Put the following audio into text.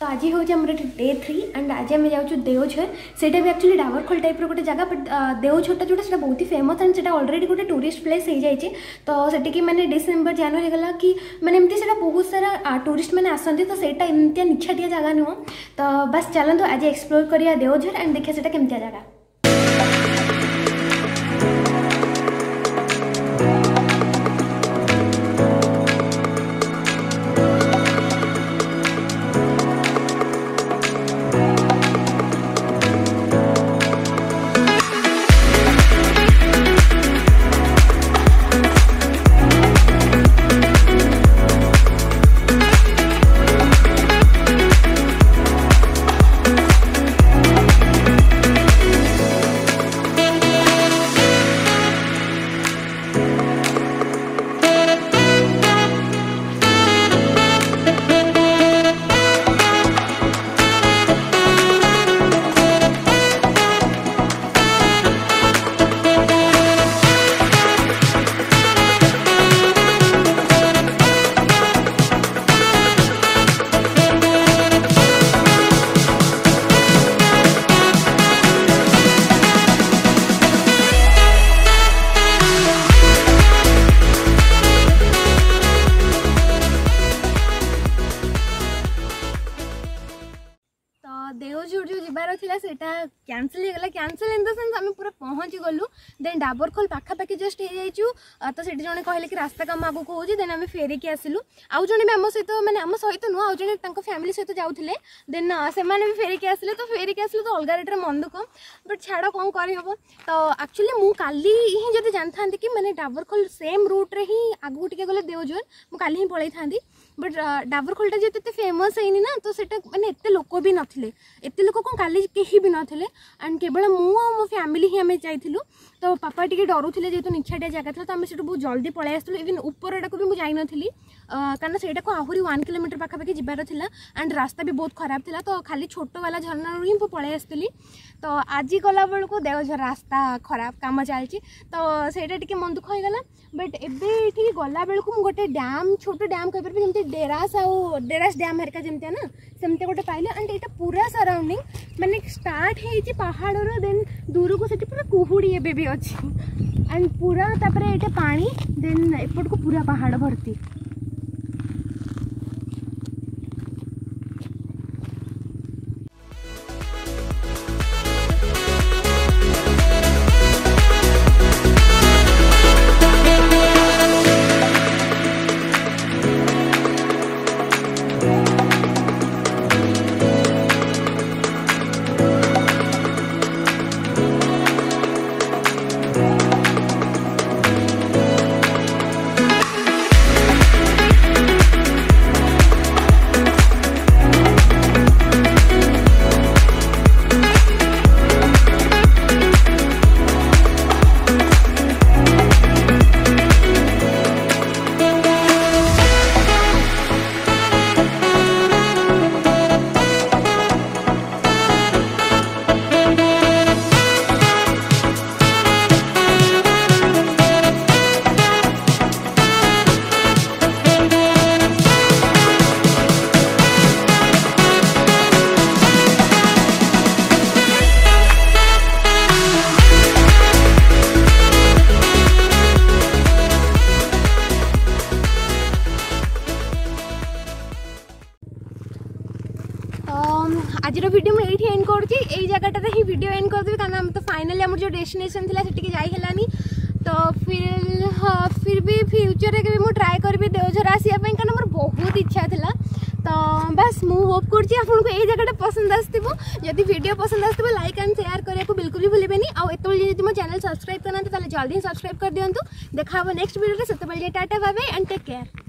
तो आज हूँ आम डे थ्री एंड आज आम जाऊँ देवझर से एक्चुअली डावरखोल टाइप रोटे जगह बट देवझरटा जोटा से बहुत ही फेमस एंड से अलरेडी गोटे टूरीस्ट प्लेस हो जाए तो से मैंने डिसेम्बर जानुरी होगा कि मैंने एमती से बहुत सारा टूरीस्ट मैंने आसती तो सहीटा एमती निछाटिया जगह नुह तो बस चलते आज एक्सप्लोर करा देवझर एंड देखा से जगह এটা ক্যান্সেল হে গলা ক্যান্সেল ইন দসেনস আমি পুরা পৌঁছ গলু দেন ডাবরখল পাখা পাকি জাস্ট হে যাইচু তো সেটি জনে কইলে কি রাস্তা কাম আগু কোহি দেন আমি ফেরি কে আসিলু আউ জনে ম আম সহই তো মানে আম সহই তো নো আউ জনে টংক ফ্যামিলি সহ তো যাওতেলে দেন সেমানি ফেরি কে আসলে তো ফেরি কে আসলে তো অলগা রেটার মন দুক বাট ছাডো কোং করি হবো তো অ্যাকচুয়ালি মু কাল্লি ইহি জে জানছানতি কি মানে ডাবরখল সেম রুট রেহি আগুটকে গলে দেওজন মু কাল্লিহি পড়াই থানদি বাট ডাবরখলটা জেতেতে फेमस হইনি না তো সেটা মানে এত লোকও ভি নথিলে এত লোক কো কাল্লি কি କେହି ବି ନଥିଲେ ଆଣ୍ଡ କେବଳ ମୁଁ ଆଉ ମୋ ଫ୍ୟାମିଲି ହିଁ ଆମେ ଯାଇଥିଲୁ ତ ପାପା ଟିକେ ଡରୁଥିଲେ ଯେହେତୁ ନିଖାଟିଆ ଜାଗା ଥିଲା ତ ଆମେ ସେଠୁ ବହୁତ ଜଲ୍ଦି ପଳାଇ ଆସିଥିଲୁ ଇଭିନ୍ ଉପରଟାକୁ ବି ମୁଁ ଯାଇନଥିଲି କାରଣ ସେଇଟାକୁ ଆହୁରି ୱାନ୍ କିଲୋମିଟର ପାଖାପାଖି ଯିବାର ଥିଲା ଆଣ୍ଡ ରାସ୍ତା ବି ବହୁତ ଖରାପ ଥିଲା ତ ଖାଲି ଛୋଟବାଲା ଝରଣାରୁ ହିଁ ମୁଁ ପଳାଇ ଆସିଥିଲି ତ ଆଜି ଗଲାବେଳକୁ ଦେଓଝର ରାସ୍ତା ଖରାପ କାମ ଚାଲିଛି ତ ସେଇଟା ଟିକେ ମନ ଦୁଃଖ ହେଇଗଲା ବଟ୍ ଏବେ ଏଠିକି ଗଲାବେଳକୁ ମୁଁ ଗୋଟେ ଡ୍ୟାମ୍ ଛୋଟ ଡ୍ୟାମ୍ କହିପାରିବି ଯେମିତି ଡେରାସ୍ ଆଉ ଡେରାସ୍ ଡ୍ୟାମ୍ ହେରିକା ଯେମିତିଆ ନା ସେମିତିଆ ଗୋଟେ ପାଇଲି ଆଣ୍ଡ ଏଇଟା ପୁରା ସରାଉଣ୍ଡିଂ ମାନେ ଷ୍ଟାର୍ଟ ହେଇଛି ପାହାଡ଼ରୁ ଦେନ୍ ଦୂରକୁ ସେଠି ପୁରା କୁହୁଡ଼ି ଏବେ ବି ଅଛି ଆଣ୍ଡ ପୁରା ତାପରେ ଏଇଟା ପାଣି ଦେନ୍ ଏପଟକୁ ପୁରା ପାହାଡ଼ ଭର୍ତ୍ତି আজর ভিডিও মু এইটি এন্ড করছি এই জায়গাটাতে হি ভিডিও এন্ড করদেবি কারণ আমি তো ফাইনালি আমার যে ডেস্টিনেশন লা সেটিকে যাই হেলানি তো ফির ফির বি ফিউচরে কেবি মু ট্রাই করবি দেওঝরা আসিয়া পাই কারণ আমার বহুত ইচ্ছা লা তো বাস মু হোপ করছি আপনাদের এই জায়গাটা পছন্দ আসব যদি ভিডিও পছন্দ আসব লাইক এন্ড শেয়ার করা বিলকুল भी ভুলবেনি আতবে যদি মো চ্যানেল সবসক্রাইব করনা তাহলে জলদি সবসক্রাইব করে দিও দেখা হব নেক্সট ভিডিওতে সেতবে tata bye bye and take care